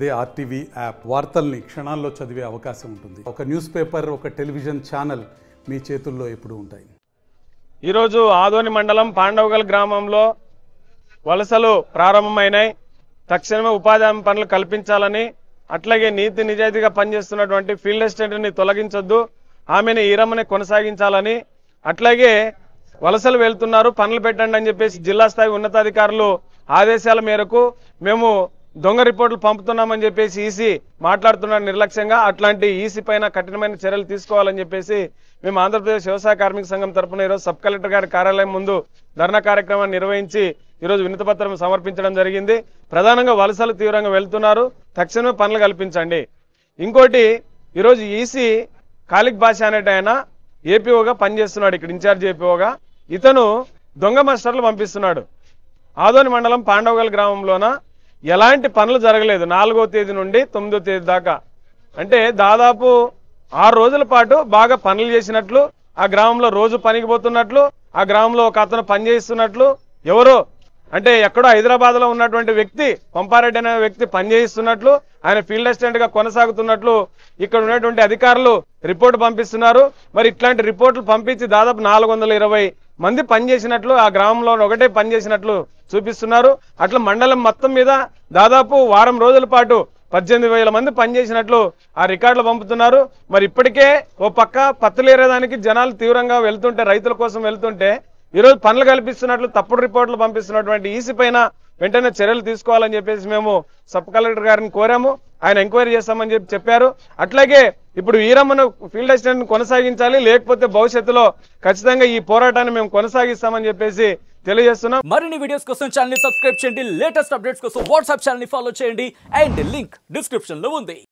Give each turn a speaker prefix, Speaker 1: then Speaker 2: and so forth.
Speaker 1: అదే RTV app వార్తల్ని క్షణాల్లో చదివే అవకాశం ఉంటుంది. ఒక న్యూస్ పేపర్ ఒక టెలివిజన్ ఛానల్ మీ చేతుల్లో ఎప్పుడు ఉంటాయి.
Speaker 2: ఈరోజు ఆదోని మండలం పాండవగల్ గ్రామంలో వలసలు ప్రారంభమైనాయి. తక్షణమే ఉపాధి హామీ పనులు కల్పించాలని అట్లాగే నీతి నిజాయితీగా పనిచేస్తున్నటువంటి ఫీల్డ్ అసిస్టెంట్ని తొలగించొద్దు ఆమెను ఈరమ్మని కొనసాగించాలని అట్లాగే వలసలు వెళ్తున్నారు పనులు పెట్టండి అని చెప్పేసి జిల్లా స్థాయి ఉన్నతాధికారులు ఆదేశాల మేరకు మేము దొంగ రిపోర్టులు పంపుతున్నామని చెప్పేసి ఈసీ మాట్లాడుతున్నారు నిర్లక్ష్యంగా. అట్లాంటి ఈసీ పైన కఠినమైన చర్యలు తీసుకోవాలని చెప్పేసి మేము ఆంధ్రప్రదేశ్ వ్యవసాయ కార్మిక సంఘం తరపున ఈరోజు సబ్ కలెక్టర్ గారి కార్యాలయం ముందు ధర్నా కార్యక్రమాన్ని నిర్వహించి ఈరోజు వినతిపత్రం సమర్పించడం జరిగింది. ప్రధానంగా వలసలు తీవ్రంగా వెళ్తున్నారు. తక్షణమే పనులు కల్పించండి. ఇంకోటి ఈరోజు ఈసీ కాలిక్ భాష అనేట ఆయన ఏపీఓగా పనిచేస్తున్నాడు. ఇక్కడ ఇన్ఛార్జ్ ఏపీఓగా. ఇతను దొంగ మాస్టర్లు పంపిస్తున్నాడు. ఆదోని మండలం పాండవగల్ గ్రామంలోన ఎలాంటి పనులు జరగలేదు. నాలుగో తేదీ నుండి తొమ్మిదో తేదీ దాకా. అంటే దాదాపు ఆరు రోజుల పాటు బాగా పనులు చేసినట్లు ఆ గ్రామంలో రోజు పనికి పోతున్నట్లు ఆ గ్రామంలో ఒక అతను పనిచేస్తున్నట్లు ఎవరో అంటే ఎక్కడో హైదరాబాద్లో ఉన్నటువంటి వ్యక్తి పంపారెడ్డి అనే వ్యక్తి పనిచేయిస్తున్నట్లు ఆయన ఫీల్డ్ అసిస్టెంట్గా కొనసాగుతున్నట్లు ఇక్కడ ఉన్నటువంటి అధికారులు రిపోర్ట్ పంపిస్తున్నారు. మరి ఇట్లాంటి రిపోర్టులు పంపించి దాదాపు నాలుగు వందల ఇరవై మంది పనిచేసినట్లు ఆ గ్రామంలో ఒకటే పనిచేసినట్లు చూపిస్తున్నారు. అట్లా మండలం మొత్తం మీద దాదాపు వారం రోజుల పాటు పద్దెనిమిది వేల మంది పనిచేసినట్లు ఆ రికార్డులు పంపుతున్నారు. మరి ఇప్పటికే ఓ పక్క పత్తులేరేదానికి జనాలు తీవ్రంగా వెళ్తుంటే రైతుల కోసం వెళ్తుంటే ఈరోజు పనులు కల్పిస్తున్నట్లు తప్పుడు రిపోర్టులు పంపిస్తున్నటువంటి ఈసీ పైన వెంటనే చర్యలు తీసుకోవాలని చెప్పేసి మేము సబ్ కలెక్టర్ గారిని కోరాము. ఆయన ఎంక్వైరీ చేస్తామని చెప్పి చెప్పారు. అట్లాగే ఇప్పుడు ఈరమ్మను ఫీల్డ్ అసిస్టెంట్ కొనసాగించాలి లేకపోతే భవిష్యత్తులో ఖచ్చితంగా ఈ పోరాటాన్ని మేము కొనసాగిస్తామని చెప్పేసి తెలియజేస్తున్నాం.
Speaker 3: మరిన్ని వీడియోస్ కోసం ఛానల్ సబ్స్క్రైబ్ చేయండి. లేటెస్ట్ అప్డేట్స్ కోసం వాట్సాప్ ఛానల్ని ఫాలో చేయండి. అండ్ లింక్ డిస్క్రిప్షన్లో ఉంది.